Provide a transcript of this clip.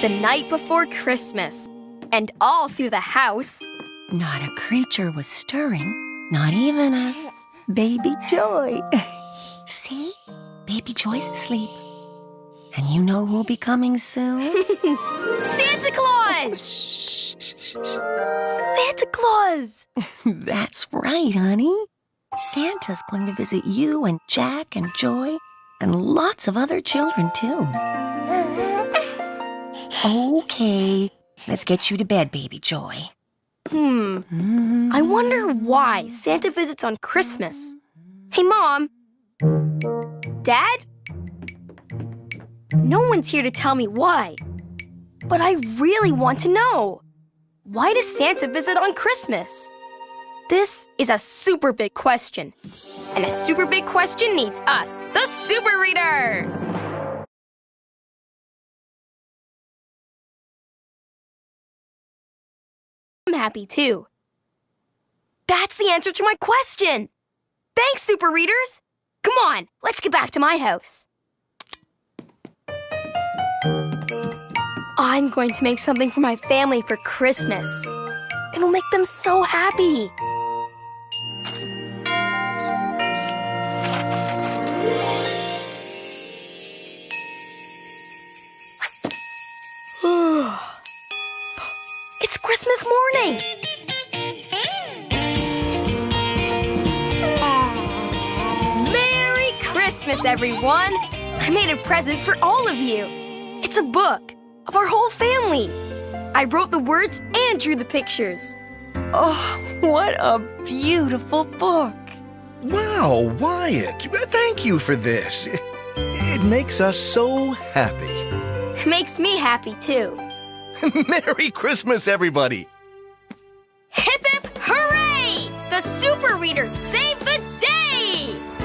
the night before Christmas, and all through the house. Not a creature was stirring, not even a baby Joy. See? Baby Joy's asleep. And you know who'll be coming soon? Santa Claus! Santa Claus! That's right, honey. Santa's going to visit you and Jack and Joy and lots of other children, too. Okay, let's get you to bed, baby Joy. Hmm. I wonder why Santa visits on Christmas. Hey, Mom. Dad? No one's here to tell me why. But I really want to know. Why does Santa visit on Christmas? This is a super big question. And a super big question needs us, the Super Readers! Happy too. That's the answer to my question! Thanks, Super Readers! Come on, let's get back to my house. I'm going to make something for my family for Christmas. It'll make them so happy. It's Christmas morning. Merry Christmas, everyone! I made a present for all of you. It's a book of our whole family. I wrote the words and drew the pictures. Oh, what a beautiful book. Wow, Wyatt, thank you for this. It makes us so happy. It makes me happy too. Merry Christmas, everybody! Hip hip hooray! The Super Readers save the day!